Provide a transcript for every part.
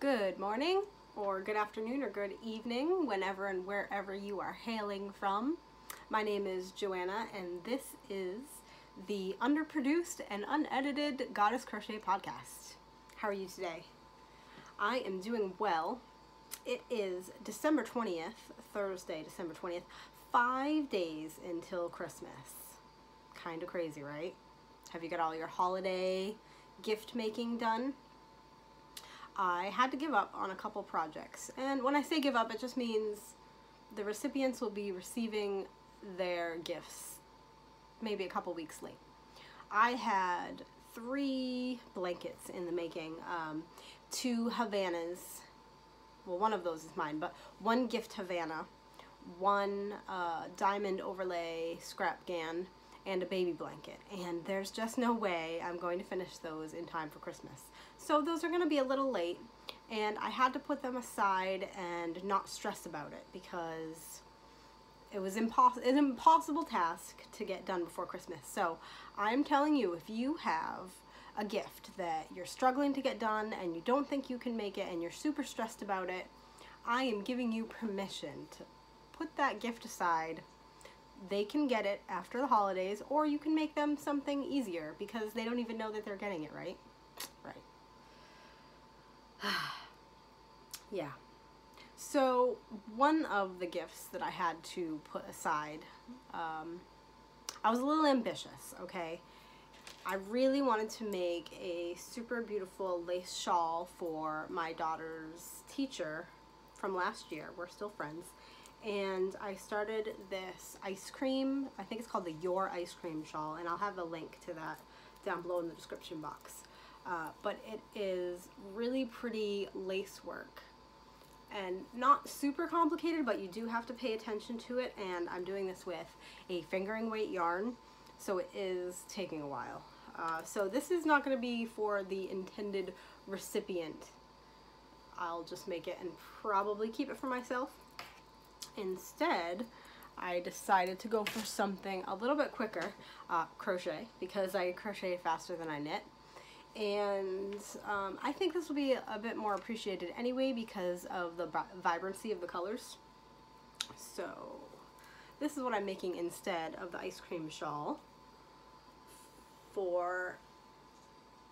Good morning or good afternoon or good evening whenever and wherever you are hailing from. My name is Joanna and this is the underproduced and unedited Goddess Crochet podcast. How are you today? I am doing well. It is December 20th, Thursday, December 20th, five days until Christmas. Kind of crazy, right? Have you got all your holiday gift making done? I had to give up on a couple projects. And when I say give up, it just means the recipients will be receiving their gifts maybe a couple weeks late. I had three blankets in the making, um, two Havanas, well one of those is mine, but one gift Havana, one uh, diamond overlay scrapghan, and a baby blanket. And there's just no way I'm going to finish those in time for Christmas. So those are going to be a little late and I had to put them aside and not stress about it because it was impos an impossible task to get done before Christmas. So I'm telling you, if you have a gift that you're struggling to get done and you don't think you can make it and you're super stressed about it, I am giving you permission to put that gift aside they can get it after the holidays or you can make them something easier because they don't even know that they're getting it, right? Right. yeah. So one of the gifts that I had to put aside, um, I was a little ambitious, okay? I really wanted to make a super beautiful lace shawl for my daughter's teacher from last year. We're still friends and I started this ice cream, I think it's called the Your Ice Cream Shawl, and I'll have a link to that down below in the description box. Uh, but it is really pretty lace work and not super complicated, but you do have to pay attention to it, and I'm doing this with a fingering weight yarn, so it is taking a while. Uh, so this is not going to be for the intended recipient. I'll just make it and probably keep it for myself. Instead, I decided to go for something a little bit quicker, uh, crochet, because I crochet faster than I knit. And um, I think this will be a bit more appreciated anyway because of the vibrancy of the colors. So this is what I'm making instead of the ice cream shawl for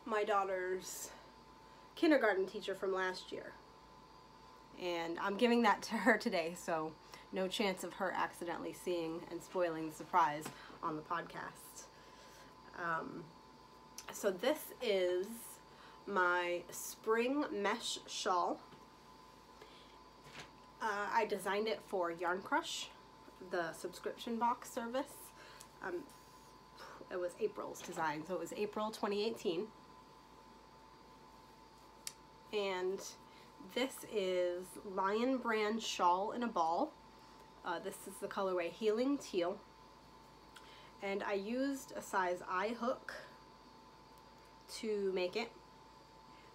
my daughter's kindergarten teacher from last year. And I'm giving that to her today, so no chance of her accidentally seeing and spoiling the surprise on the podcast. Um, so this is my spring mesh shawl. Uh, I designed it for Yarn Crush, the subscription box service. Um, it was April's design, so it was April 2018. And this is Lion Brand Shawl in a Ball. Uh, this is the colorway Healing Teal. And I used a size I hook to make it.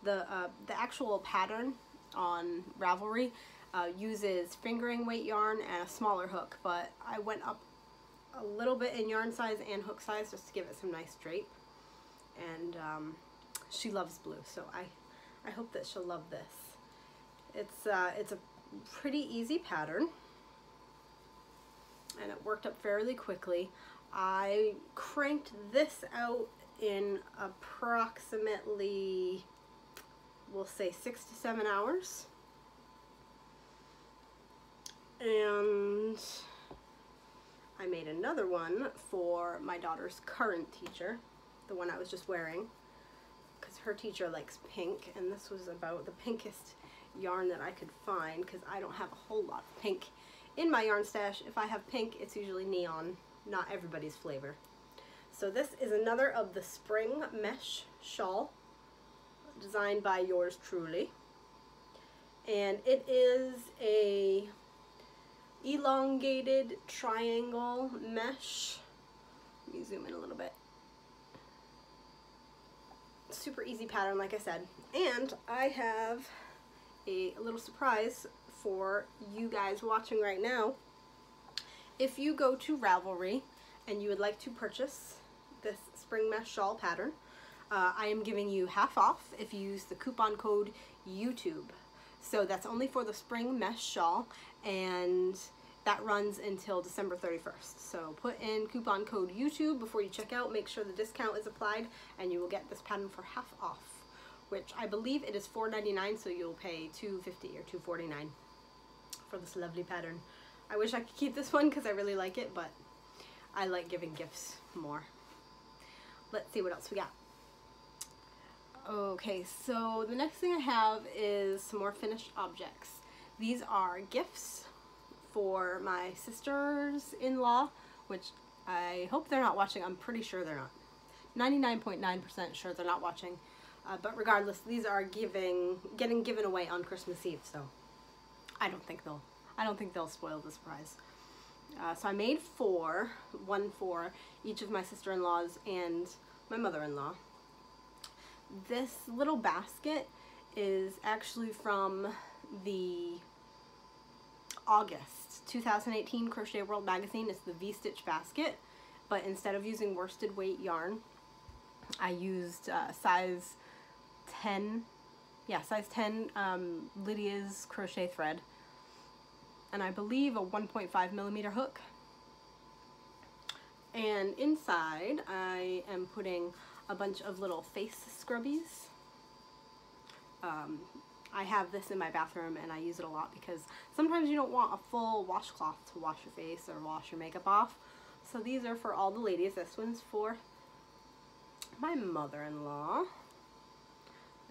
The, uh, the actual pattern on Ravelry uh, uses fingering weight yarn and a smaller hook, but I went up a little bit in yarn size and hook size just to give it some nice drape. And um, she loves blue, so I, I hope that she'll love this. It's, uh, it's a pretty easy pattern and it worked up fairly quickly. I cranked this out in approximately, we'll say six to seven hours. And I made another one for my daughter's current teacher, the one I was just wearing, because her teacher likes pink, and this was about the pinkest yarn that I could find, because I don't have a whole lot of pink in my yarn stash, if I have pink, it's usually neon, not everybody's flavor. So this is another of the spring mesh shawl designed by yours truly. And it is a elongated triangle mesh. Let me zoom in a little bit. Super easy pattern, like I said. And I have a little surprise for you guys watching right now. If you go to Ravelry and you would like to purchase this spring mesh shawl pattern, uh, I am giving you half off if you use the coupon code YouTube. So that's only for the spring mesh shawl and that runs until December 31st. So put in coupon code YouTube before you check out. Make sure the discount is applied and you will get this pattern for half off, which I believe it is $4.99, so you'll pay $2.50 or $2.49 for this lovely pattern. I wish I could keep this one because I really like it, but I like giving gifts more. Let's see what else we got. Okay, so the next thing I have is some more finished objects. These are gifts for my sisters-in-law, which I hope they're not watching. I'm pretty sure they're not. 99.9% .9 sure they're not watching. Uh, but regardless, these are giving, getting given away on Christmas Eve, so I don't think they'll, I don't think they'll spoil the surprise. Uh, so I made four, one for each of my sister-in-laws and my mother-in-law this little basket is actually from the August 2018 Crochet World magazine. It's the V-Stitch basket, but instead of using worsted weight yarn, I used uh, size 10, yeah, size 10 um, Lydia's crochet thread, and I believe a 1.5 millimeter hook. And inside, I am putting a bunch of little face scrubbies. Um, I have this in my bathroom and I use it a lot because sometimes you don't want a full washcloth to wash your face or wash your makeup off. So these are for all the ladies. This one's for my mother-in-law.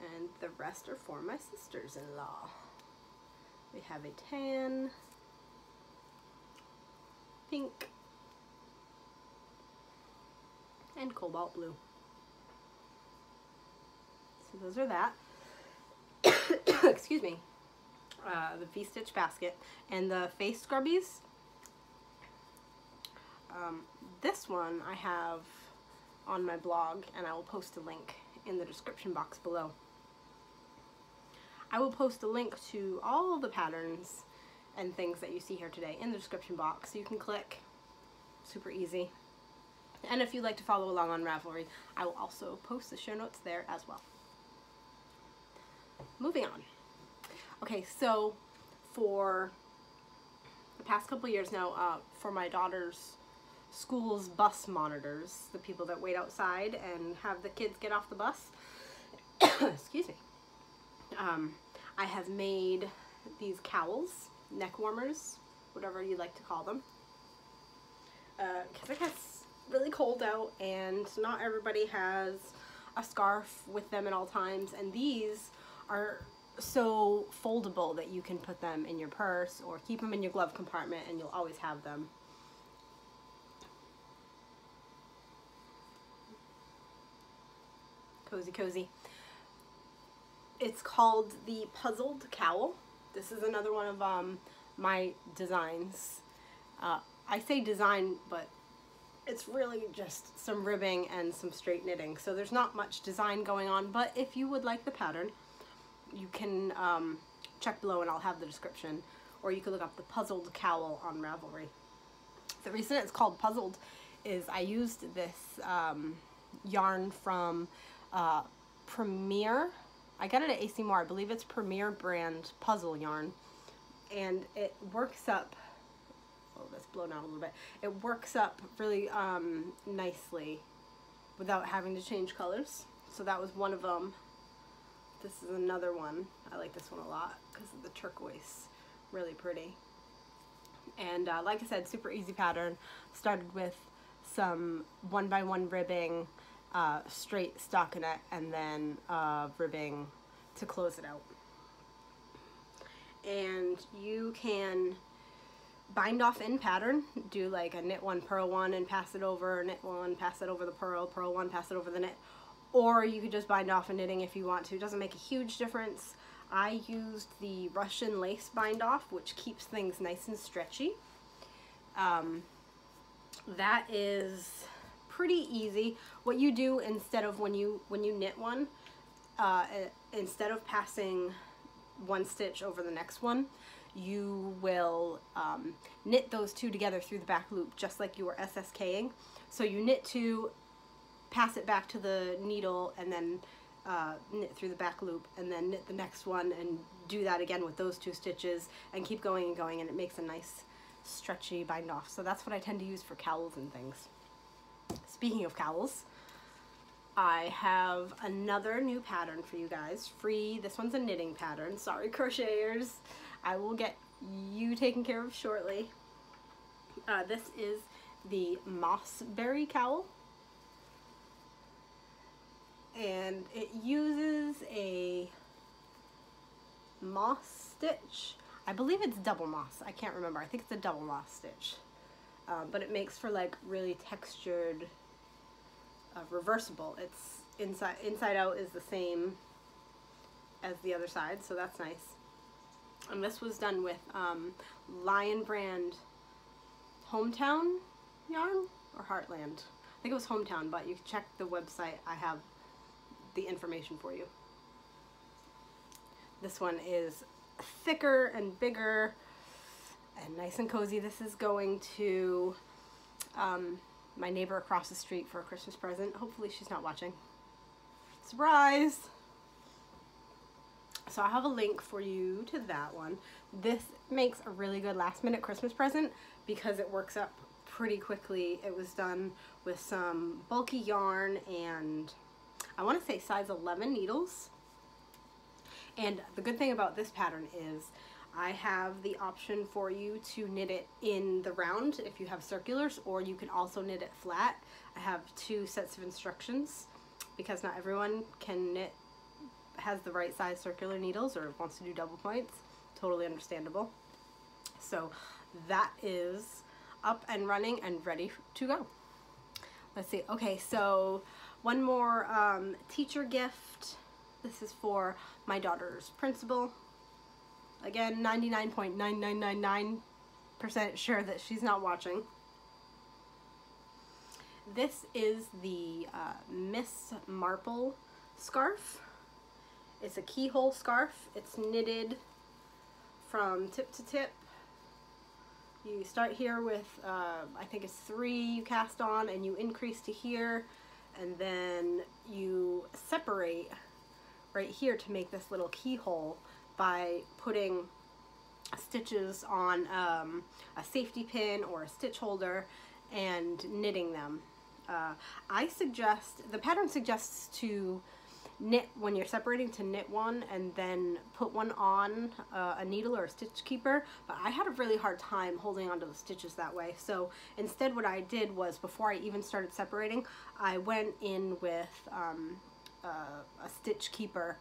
And the rest are for my sisters-in-law. We have a tan, pink, and cobalt blue So those are that. Excuse me. Uh, the V-Stitch basket. And the face scrubbies. Um, this one I have on my blog and I will post a link in the description box below. I will post a link to all the patterns and things that you see here today in the description box you can click. Super easy. And if you'd like to follow along on Ravelry, I will also post the show notes there as well moving on. Okay, so for the past couple years now, uh, for my daughter's school's bus monitors, the people that wait outside and have the kids get off the bus, excuse me, um, I have made these cowls, neck warmers, whatever you like to call them, because uh, it gets really cold out and not everybody has a scarf with them at all times, and these are so foldable that you can put them in your purse or keep them in your glove compartment and you'll always have them. Cozy, cozy. It's called the Puzzled Cowl. This is another one of um, my designs. Uh, I say design, but it's really just some ribbing and some straight knitting. So there's not much design going on, but if you would like the pattern, you can um, check below and I'll have the description. Or you can look up the Puzzled Cowl on Ravelry. The reason it's called Puzzled is I used this um, yarn from uh, Premier. I got it at AC Moore. I believe it's Premier brand puzzle yarn. And it works up, oh that's blown out a little bit. It works up really um, nicely without having to change colors. So that was one of them this is another one. I like this one a lot because of the turquoise. Really pretty. And uh, like I said, super easy pattern. Started with some one by one ribbing, uh, straight stockinette, and then uh, ribbing to close it out. And you can bind off in pattern, do like a knit one, purl one, and pass it over, knit one, pass it over the purl, purl one, pass it over the knit, or you could just bind off a knitting if you want to. It doesn't make a huge difference. I used the Russian lace bind off, which keeps things nice and stretchy. Um, that is pretty easy. What you do instead of when you when you knit one, uh, instead of passing one stitch over the next one, you will um, knit those two together through the back loop, just like you were SSKing. So you knit two, pass it back to the needle and then uh, knit through the back loop and then knit the next one and do that again with those two stitches and keep going and going and it makes a nice stretchy bind off. So that's what I tend to use for cowls and things. Speaking of cowls, I have another new pattern for you guys, free. This one's a knitting pattern. Sorry, crocheters. I will get you taken care of shortly. Uh, this is the Mossberry Cowl. And it uses a moss stitch. I believe it's double moss. I can't remember. I think it's a double moss stitch. Uh, but it makes for like really textured uh, reversible. It's inside inside out is the same as the other side, so that's nice. And this was done with um, Lion Brand Hometown yarn or Heartland. I think it was Hometown, but you can check the website. I have the information for you. This one is thicker and bigger and nice and cozy. This is going to um, my neighbor across the street for a Christmas present. Hopefully she's not watching. Surprise! So I have a link for you to that one. This makes a really good last minute Christmas present because it works up pretty quickly. It was done with some bulky yarn and I want to say size 11 needles. And the good thing about this pattern is I have the option for you to knit it in the round if you have circulars or you can also knit it flat. I have two sets of instructions because not everyone can knit has the right size circular needles or wants to do double points. Totally understandable. So that is up and running and ready to go. Let's see. Okay, so one more um, teacher gift. This is for my daughter's principal. Again, 99.9999% sure that she's not watching. This is the uh, Miss Marple scarf. It's a keyhole scarf. It's knitted from tip to tip. You start here with, uh, I think it's three you cast on and you increase to here and then you separate right here to make this little keyhole by putting stitches on um, a safety pin or a stitch holder and knitting them. Uh, I suggest, the pattern suggests to knit when you're separating to knit one and then put one on uh, a needle or a stitch keeper but I had a really hard time holding onto the stitches that way so instead what I did was before I even started separating I went in with um, uh, a stitch keeper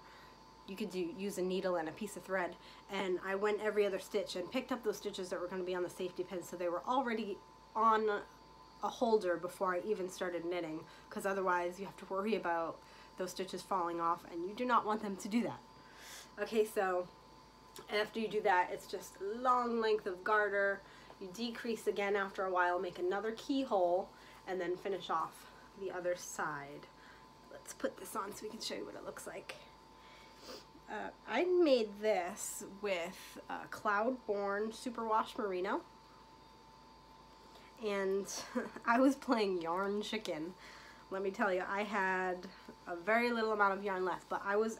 you could do use a needle and a piece of thread and I went every other stitch and picked up those stitches that were going to be on the safety pin so they were already on a holder before I even started knitting because otherwise you have to worry about those stitches falling off and you do not want them to do that. Okay, so after you do that, it's just long length of garter. You decrease again after a while, make another keyhole, and then finish off the other side. Let's put this on so we can show you what it looks like. Uh, I made this with uh, Cloudborn Superwash Merino. And I was playing Yarn Chicken. Let me tell you, I had a very little amount of yarn left, but I was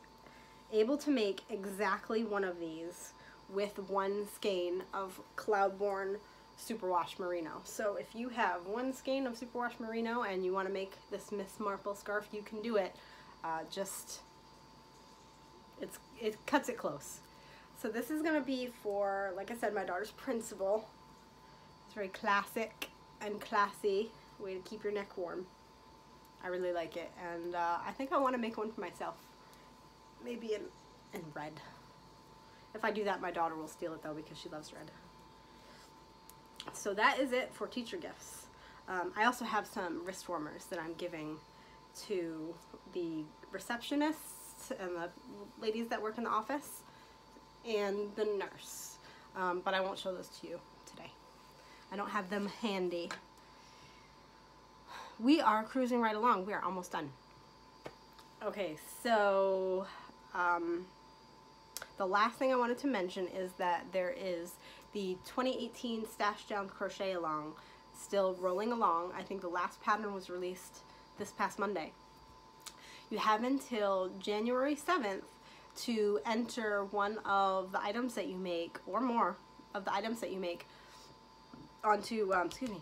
able to make exactly one of these with one skein of Cloudborn Superwash Merino. So if you have one skein of Superwash Merino and you want to make this Miss Marple scarf, you can do it. Uh, just it cuts it close. So this is going to be for, like I said, my daughter's principal. It's very classic and classy way to keep your neck warm. I really like it, and uh, I think I want to make one for myself. Maybe in, in red. If I do that, my daughter will steal it though because she loves red. So that is it for teacher gifts. Um, I also have some wrist warmers that I'm giving to the receptionists and the ladies that work in the office and the nurse. Um, but I won't show those to you today. I don't have them handy. We are cruising right along. We are almost done. Okay, so um, the last thing I wanted to mention is that there is the 2018 Stash Down Crochet Along still rolling along. I think the last pattern was released this past Monday. You have until January 7th to enter one of the items that you make or more of the items that you make onto, um, excuse me,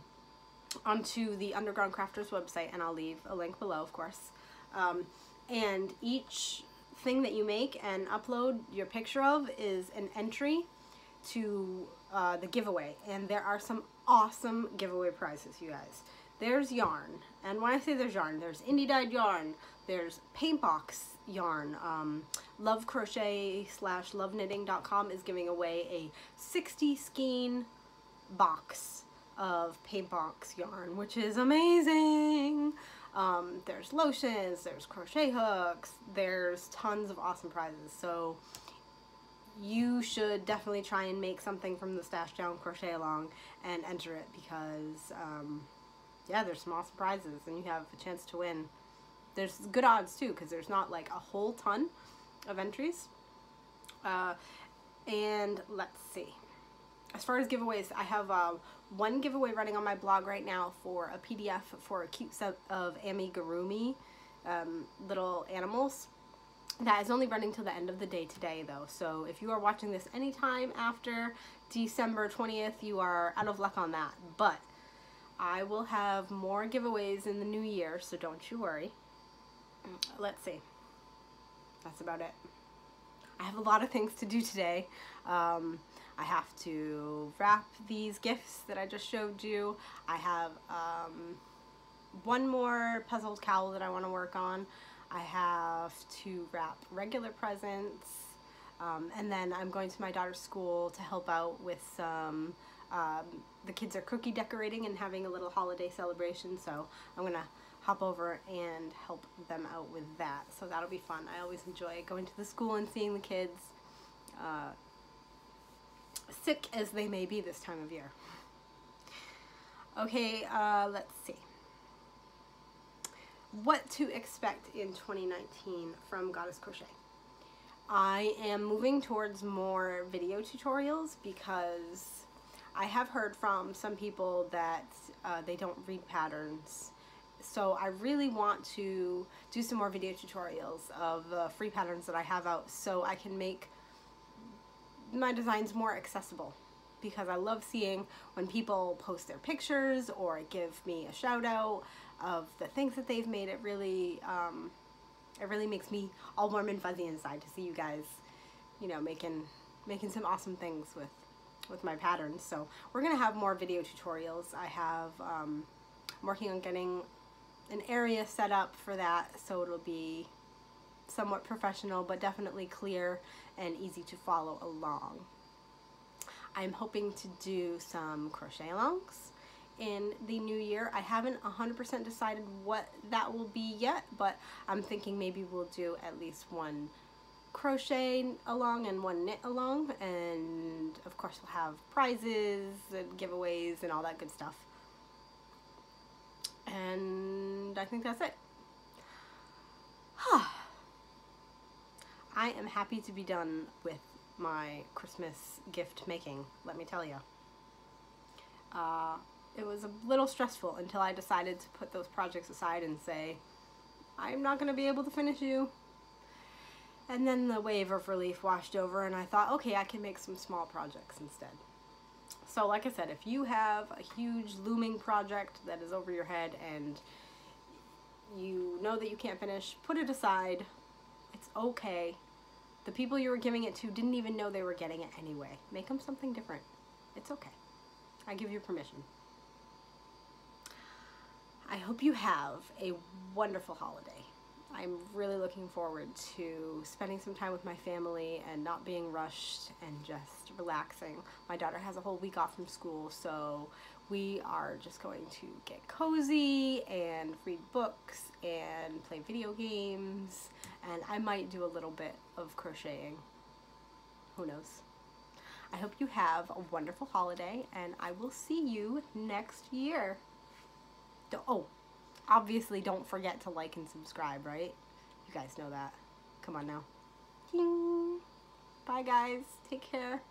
onto the Underground Crafters website and I'll leave a link below of course. Um, and each thing that you make and upload your picture of is an entry to uh, the giveaway. And there are some awesome giveaway prizes you guys. There's yarn. And when I say there's yarn there's indie dyed yarn there's paintbox yarn um, love crochet slash love knitting.com is giving away a 60 skein box of paintbox yarn which is amazing um, there's lotions, there's crochet hooks, there's tons of awesome prizes. So you should definitely try and make something from the Stash Down Crochet Along and enter it because, um, yeah, there's some awesome prizes and you have a chance to win. There's good odds too because there's not like a whole ton of entries. Uh, and let's see. As far as giveaways, I have uh, one giveaway running on my blog right now for a PDF for a cute set of amigurumi um, little animals. That is only running till the end of the day today though. So if you are watching this anytime after December 20th, you are out of luck on that. But I will have more giveaways in the new year, so don't you worry. Let's see. That's about it. I have a lot of things to do today. Um, I have to wrap these gifts that I just showed you. I have um, one more puzzled cowl that I want to work on. I have to wrap regular presents. Um, and then I'm going to my daughter's school to help out with some, um, the kids are cookie decorating and having a little holiday celebration. So I'm going to hop over and help them out with that. So that'll be fun. I always enjoy going to the school and seeing the kids. Uh, sick as they may be this time of year. Okay, uh, let's see. What to expect in 2019 from Goddess Crochet. I am moving towards more video tutorials because I have heard from some people that uh, they don't read patterns. So I really want to do some more video tutorials of the free patterns that I have out so I can make my designs more accessible because I love seeing when people post their pictures or give me a shout out of the things that they've made. It really, um, it really makes me all warm and fuzzy inside to see you guys, you know, making, making some awesome things with, with my patterns. So we're going to have more video tutorials. I have, um, I'm working on getting an area set up for that so it'll be somewhat professional but definitely clear and easy to follow along. I'm hoping to do some crochet alongs in the new year. I haven't 100% decided what that will be yet, but I'm thinking maybe we'll do at least one crochet along and one knit along and of course we'll have prizes and giveaways and all that good stuff and I think that's it I am happy to be done with my Christmas gift making, let me tell you. Uh, it was a little stressful until I decided to put those projects aside and say, I'm not going to be able to finish you. And then the wave of relief washed over and I thought, okay, I can make some small projects instead. So like I said, if you have a huge looming project that is over your head and you know that you can't finish, put it aside. It's okay. The people you were giving it to didn't even know they were getting it anyway. Make them something different. It's okay. I give you permission. I hope you have a wonderful holiday. I'm really looking forward to spending some time with my family and not being rushed and just relaxing. My daughter has a whole week off from school, so we are just going to get cozy and read books and play video games and I might do a little bit of crocheting. Who knows? I hope you have a wonderful holiday and I will see you next year. Oh, obviously don't forget to like and subscribe, right? You guys know that. Come on now. Bye guys. Take care.